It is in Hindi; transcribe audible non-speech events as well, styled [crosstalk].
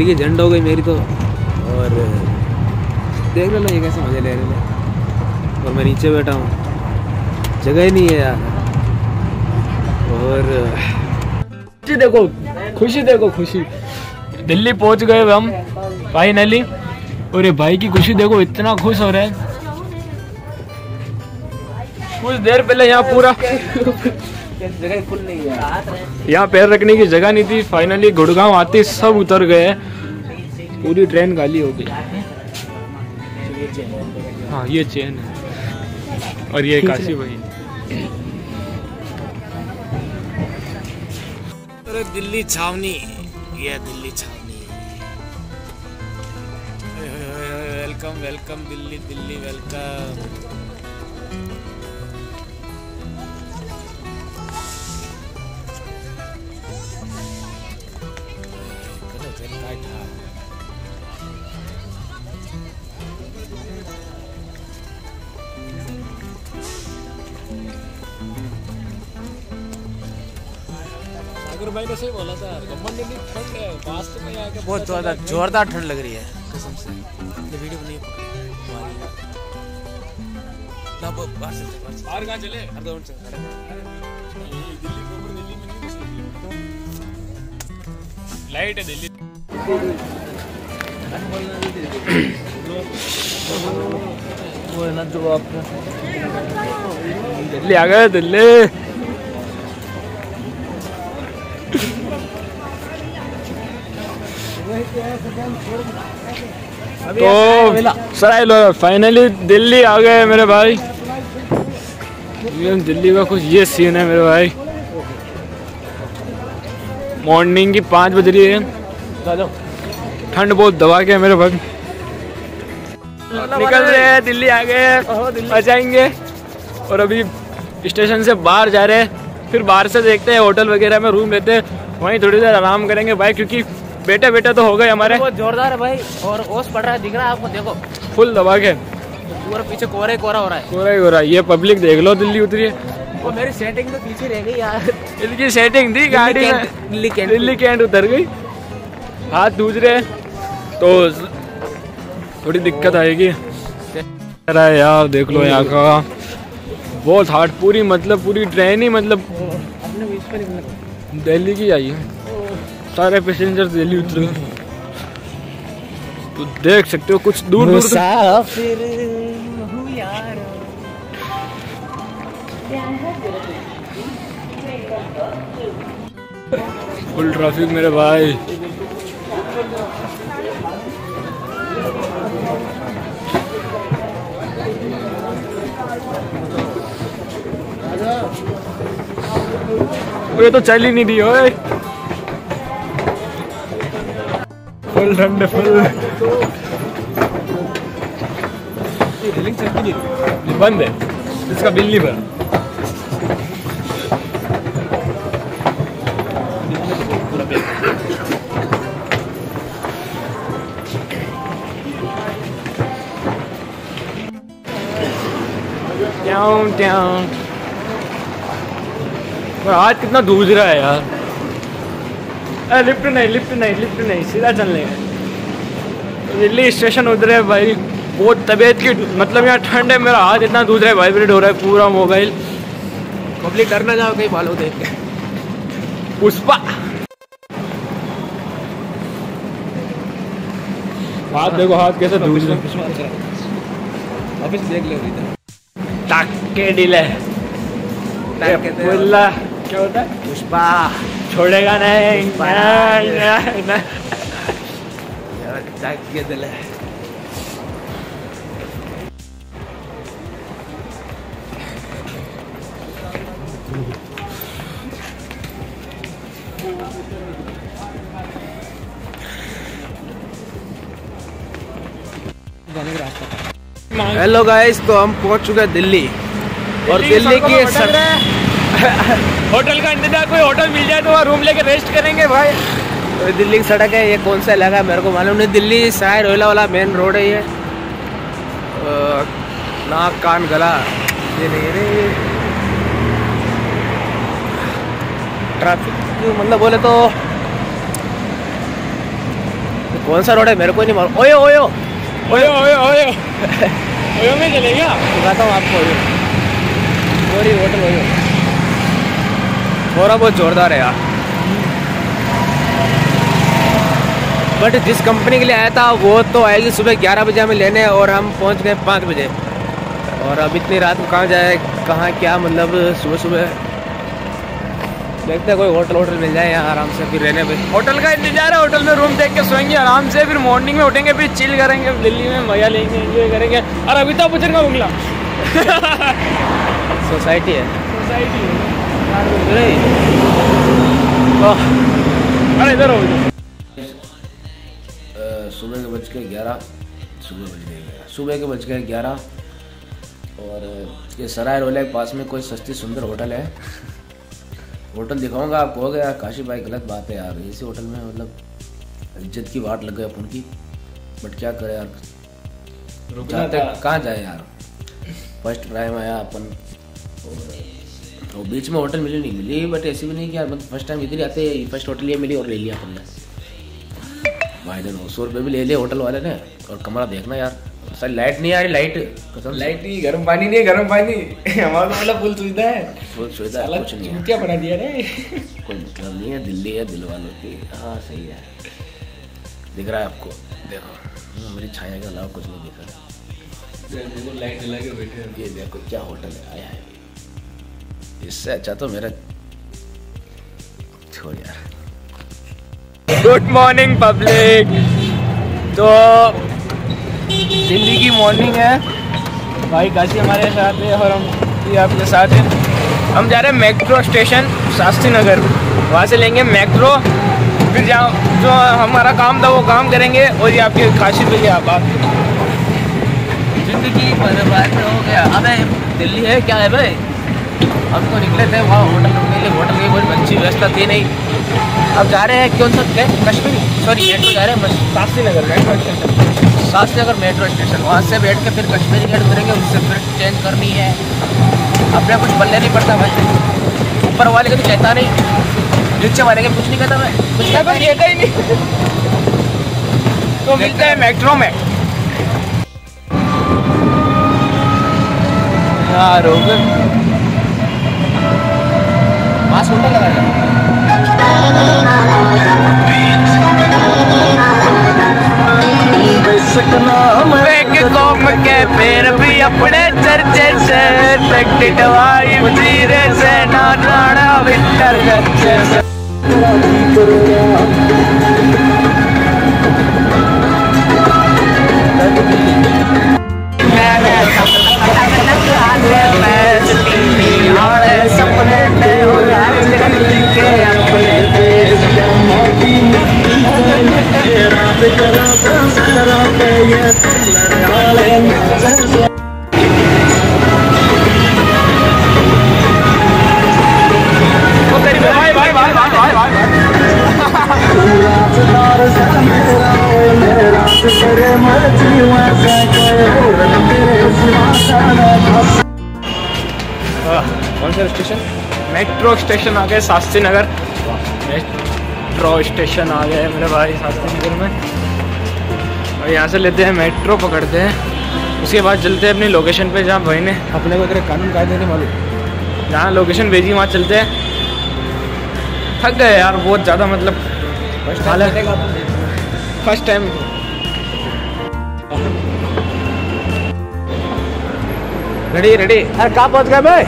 ज़िंदगी झंड हो गई मेरी तो। और, देख लो ये कैसे मज़े ले रहे हैं। और मैं नीचे बैठा हूँ। जगह ही नहीं है यार। और, खुशी देखो खुशी देखो, खुशी। दिल्ली पहुँच गए हम फाइनली और ये भाई की खुशी देखो, इतना खुश हो रहा है। कुछ देर पहले यहाँ पूरा जगह फुल नहीं है यहाँ पैर रखने की जगह नहीं थी। फाइनली गुड़गांव आते सब उतर गए। पूरी ट्रेन खाली हो गई। हाँ ये चेन है। और ये काशी भाई। अरे दिल्ली छावनी। ये दिल्ली छावनी। Welcome welcome Delhi Delhi welcome Sagar भाई ने सही बोला था गमन ठंड है में आके बहुत ज़्यादा जोरदार ठंड लग रही है। कसम से। ये वीडियो नहीं पकड़ी ना वो बाहर से बाहर से। बाहर कहाँ चले? हर दो मिनट से। दिल्ली को दिल्ली में नहीं लाइट है दिल्ली। वो है ना जो आपने दिल्ली आ गए दिल्ली। तो सराय फाइनली दिल्ली आ गए मेरे भाई। दिल्ली का कुछ ये सीन है मेरे भाई। मॉर्निंग की पाँच बज रही है। ठंड बहुत दबा के है मेरे भाई। निकल रहे हैं, दिल्ली आ गए आ जाएँगे। और अभी स्टेशन से बाहर जा रहे हैं। फिर बाहर से देखते हैं होटल वगैरह में रूम लेते हैं। वहीं थोड़ी देर आराम करेंगे भाई, क्योंकि बेटे बेटे तो हो गए हमारे। बहुत जोरदार है भाई और ओस पड़ रहा है दिख रहा है आपको देखो। फुल दबा के पूरा पीछे कोरा ही कोरा हो रहा है। रहा ही हो रहा है। ये पब्लिक देख लो दिल्ली उतरी है। वो मेरी सेटिंग तो पीछे रह गई यार। इनकी सेटिंग थी गाड़ी में। दिल्ली कैंट- दिल्ली कैंट उतर गई। हाथ दूज रहे तो थोड़ी दिक्कत आएगी। रहा है यार देख लो यहाँ का। बहुत हार्ड पूरी मतलब पूरी ट्रेन ही मतलब दिल्ली की आई है। सारे पैसेंजर दिल्ली उतरे तो देख सकते हो कुछ दूर दूर मुसाफिर यार। फुल ट्रैफ़िक मेरे भाई। ये तो चल ही नहीं रही ओए। फुल ठंड फुल बंद है इसका बिल नहीं भरा ट्याऊं ट्याऊं पर हाथ कितना दूज रहा है यार लिफ्ट नहीं लिफ्ट नहीं लिफ्ट नहीं सीधा चलने का दिल्ली स्टेशन उतरे भाई बहुत तबीयत की मतलब यहाँ ठंड है मेरा हाथ इतना दूध रहा है वाइब्रेट हो रहा है पूरा मोबाइल पब्लिक डर ना जाओ कहीं बालों देख के। पुष्पा। हाथ देखो हाथ कैसे दूज रहा ऑफ़िस देख ले टाके डिले हैं। क्या होता है? पुष्पा। छोड़ेगा नहीं। हेलो गाइस तो हम पहुँच चुके हैं दिल्ली। और दिल्ली की [laughs] होटल का इंतज़ार कोई होटल मिल जाए तो वहाँ रूम लेके रेस्ट करेंगे भाई। दिल्ली की सड़क है ये कौन सा इलाका है मेरे को मालूम नहीं। दिल्ली शायद रोयला वाला मेन रोड है ये। नाक कान गला। ये नहीं रे। ट्रैफ़िक मतलब बोले तो। कौन सा रोड है मेरे को नहीं मालूम। OYO OYO OYO. OYO OYO OYO. [laughs] में चलेगा दिखाता हूँ आपको ओयो। गोरी होटल ओयो। थोड़ा बहुत जोरदार है यार। बट जिस कंपनी के लिए आया था वो तो आएगी सुबह ग्यारह बजे हमें लेने और हम पहुँच गए पाँच बजे। और अब इतनी रात को कहाँ जाए कहाँ क्या मतलब सुबह सुबह। देखते हैं कोई होटल होटल मिल जाए यहाँ आराम से फिर रहने पे। होटल का इंतज़ार है होटल में रूम देख के सोएँगे आराम से फिर मॉर्निंग में उठेंगे फिर चिल करेंगे दिल्ली में मज़ा लेंगे एंजॉय करेंगे। और अमिताभ बच्चन का बंगला। [laughs] सोसाइटी है। सोसाइटी है। अरे इधर हो बज के ग्यारह सुबह बज गए ग्यारह सुबह के बज गए ग्यारह और ये सराय रोले के पास में कोई सस्ती सुंदर होटल है? होटल दिखाऊँगा आपको हो गया? काशी भाई गलत बात है यार। इसी होटल में मतलब इज़्ज़त की वाट लग गई अपन की। बट क्या करे यार? जाते कहाँ जाए यार? फ़र्स्ट टाइम आया अपन। और बीच में होटल मिली नहीं मिली बट ऐसी भी नहीं कि यार मतलब फ़र्स्ट टाइम इधर ही आते फ़र्स्ट होटल ये मिली और ले लिया अपन ने। भाई ने नौ सौ रुपये भी ले लिए होटल वाले ने। और कमरा देखना यार। सर लाइट नहीं आ रही लाइट कसम लाइट नहीं गर्म पानी नहीं गर्म पानी। हमारा तो मतलब फुल सुविधा है। फुल सुविधा है, कुछ नहीं है। क्या बना दिया रे। कोई मतलब नहीं है दिल्ली है दिल वालों की हाँ सही है। दिख रहा है आपको। देखो मेरी छाया के अलावा कुछ नहीं दिख रहा। लाइट जला के बैठे ये देखो क्या होटल है। आया है। इससे अच्छा तो मेरा छोड़ यार। गुड मॉर्निंग पब्लिक तो दिल्ली की मॉर्निंग है। भाई, काशी हमारे साथ है और हम भी आपके साथ हैं। हम जा रहे हैं मेट्रो स्टेशन शास्त्री नगर वहाँ से लेंगे मेट्रो फिर जहाँ, जो हमारा काम था, वो काम करेंगे और ये आपके काशी पे आप आप ज़िंदगी बर्बाद हो गया। अबे, दिल्ली है क्या है भाई? हम तो निकले थे वहाँ होटल रुकने के लिए होटल की कोई अच्छी व्यवस्था थी नहीं। अब जा रहे हैं कौन सा क्या कश्मीर? सॉरी मेट्रो जा रहे हैं Shastri Nagar metro station Shastri Nagar metro station वहाँ से बैठ के फिर कश्मीरी गेट उतरेंगे उससे फिर चेंज करनी है। अपने कुछ पल्ले नहीं पड़ता भाई। ऊपर वाले का तो कहता नहीं। नीचे वाले का कुछ नहीं कहता मैं। कुछ कहता ही नहीं। तो मिलते हैं मेट्रो में। यार हो गए। मास्क उल्टा लगा एक कौम के फिर भी अपने चर्चे से टिकट वाई से ना विंटर से। कौन सा स्टेशन? मेट्रो स्टेशन आ गए, शास्त्री नगर। मेट्रो स्टेशन आ गए मेरे भाई, शास्त्री नगर में। और यहाँ से लेते हैं मेट्रो पकड़ते हैं। उसके बाद चलते हैं अपनी लोकेशन पे जहाँ भाई ने अपने को तेरे कानून कायदे नहीं मालूम। जहाँ लोकेशन भेजी वहाँ चलते हैं। थक गए यार बहुत ज़्यादा मतलब फ़र्स्ट टाइम रेडी रेडी अरे कहाँ पहुँच गए भाई?